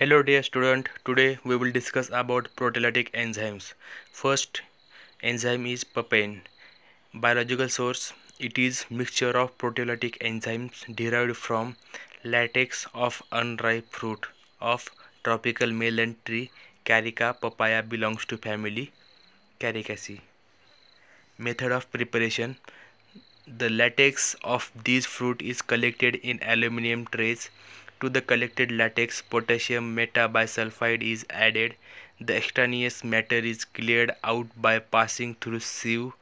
Hello dear student, today we will discuss about proteolytic enzymes. First enzyme is papain. Biological source it is mixture of proteolytic enzymes derived from latex of unripe fruit of tropical melon tree Carica papaya belongs to family Caricaceae. Method of preparation the latex of this fruit is collected in aluminum trays to the collected latex, potassium metabisulfite is added. The extraneous matter is cleared out by passing through sieve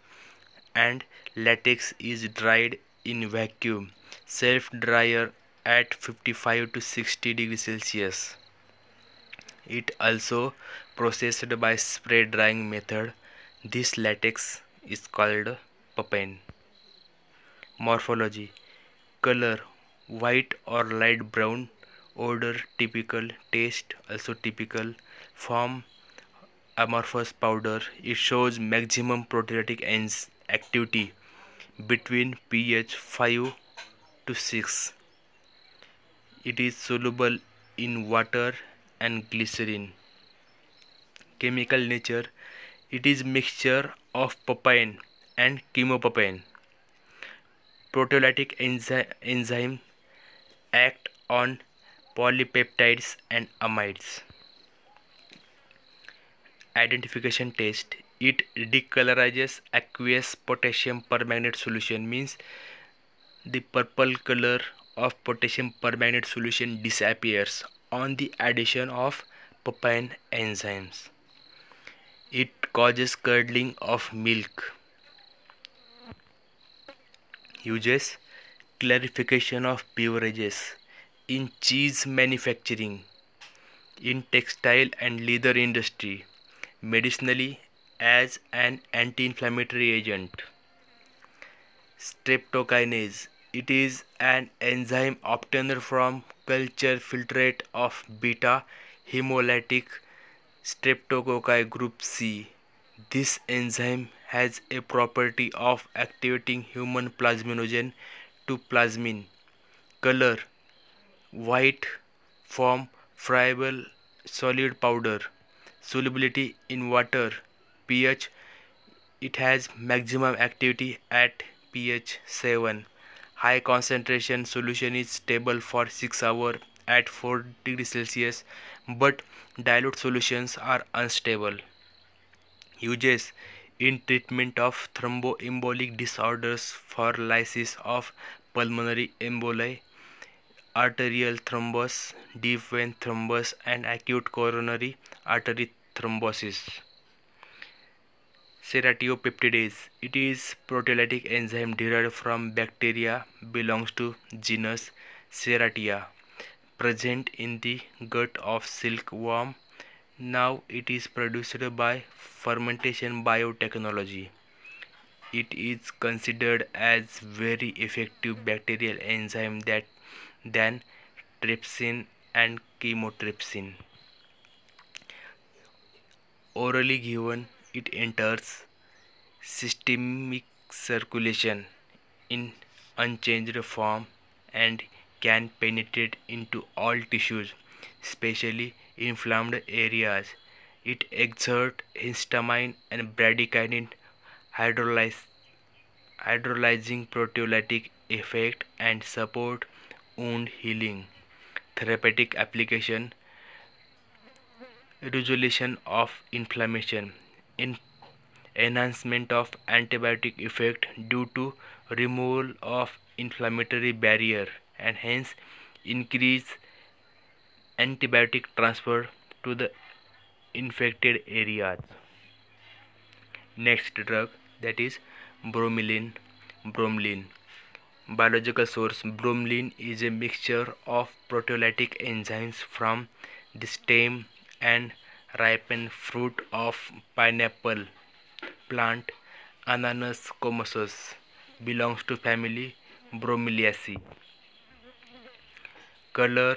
and latex is dried in vacuum shelf dryer at 55 to 60 degrees Celsius. It also processed by spray drying method. This latex is called papain. Morphology Color white or light brown odor typical taste also typical form amorphous powder. It shows maximum proteolytic activity between pH 5 to 6 it is soluble in water and glycerin. Chemical nature. It is mixture of papain and chymopapain proteolytic enzy enzyme act on polypeptides and amides. Identification test it decolorizes aqueous potassium permanganate solution means the purple color of potassium permanganate solution disappears on the addition of papain enzymes. It causes curdling of milk uses clarification of beverages in cheese manufacturing in textile and leather industry medicinally as an anti-inflammatory agent. Streptokinase it is an enzyme obtained from culture filtrate of beta hemolytic streptococci group C. This enzyme has a property of activating human plasminogen to plasmin. Color white form friable solid powder. Solubility in water pH it has maximum activity at pH 7. High concentration solution is stable for 6 hour at 4 degrees Celsius but dilute solutions are unstable. Uses in treatment of thromboembolic disorders for lysis of pulmonary emboli, arterial thrombus, deep vein thrombus and acute coronary artery thrombosis. Serratiopeptidase. It is proteolytic enzyme derived from bacteria belongs to genus Serratia present in the gut of silkworm now it is produced by fermentation biotechnology. It is considered as very effective bacterial enzyme that than trypsin and chymotrypsin. Orally given, it enters systemic circulation in unchanged form and can penetrate into all tissues, especially inflamed areas. It exerts histamine and bradykinin hydrolyzing proteolytic effect and support wound healing. Therapeutic application resolution of inflammation in enhancement of antibiotic effect due to removal of inflammatory barrier and hence increase antibiotic transfer to the infected areas. Next drug that is bromelain. Bromelain. Biological source bromelain is a mixture of proteolytic enzymes from the stem and ripened fruit of pineapple plant Ananas comosus belongs to family Bromeliaceae. Color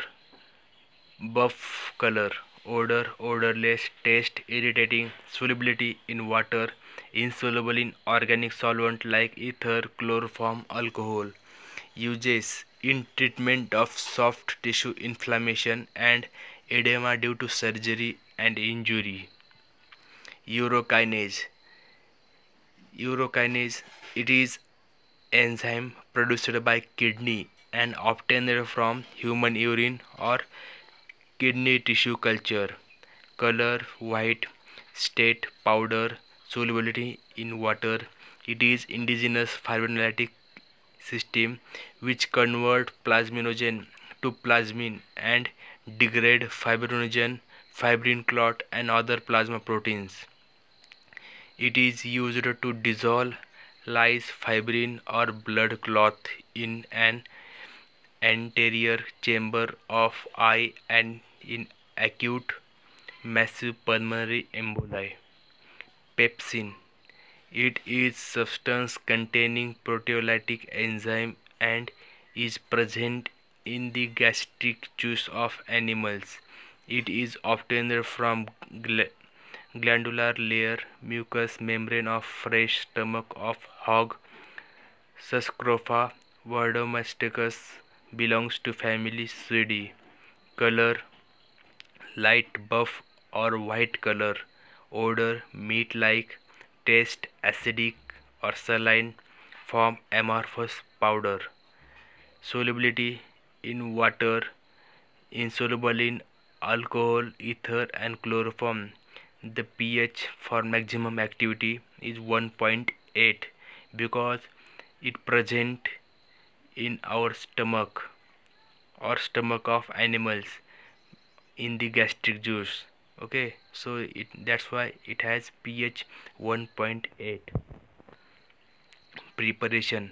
buff color odor odorless taste irritating solubility in water insoluble in organic solvent like ether chloroform alcohol uses in treatment of soft tissue inflammation and edema due to surgery and injury. Urokinase Urokinase it is enzyme produced by kidney and obtained from human urine or kidney tissue culture. Color white, state powder, solubility in water. It is indigenous fibrinolytic system which convert plasminogen to plasmin and degrade fibrinogen, fibrin clot and other plasma proteins. It is used to dissolve lyse fibrin or blood clot in an anterior chamber of eye and in acute massive pulmonary emboli. Pepsin. It is substance containing proteolytic enzyme and is present in the gastric juice of animals. It is obtained from gl glandular layer mucous membrane of fresh stomach of hog. Suscrofa verdomesticus belongs to family Suidae. Color light buff or white color. Odor meat like. Taste acidic or saline. Form amorphous powder. Solubility in water. Insoluble in alcohol, ether and chloroform. The pH for maximum activity is 1.8 because it present in our stomach or stomach of animals in the gastric juice okay? So it that's why it has pH 1.8 preparation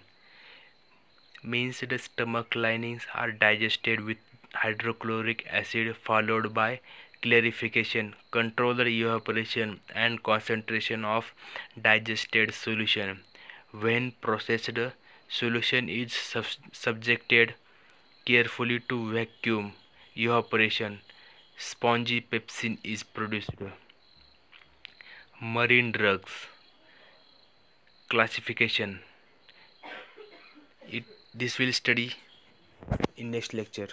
means the stomach linings are digested with hydrochloric acid followed by clarification controlled evaporation and concentration of digested solution. When processed solution is sub subjected carefully to vacuum evaporation spongy pepsin is produced. Marine drugs classification. It this will study in next lecture.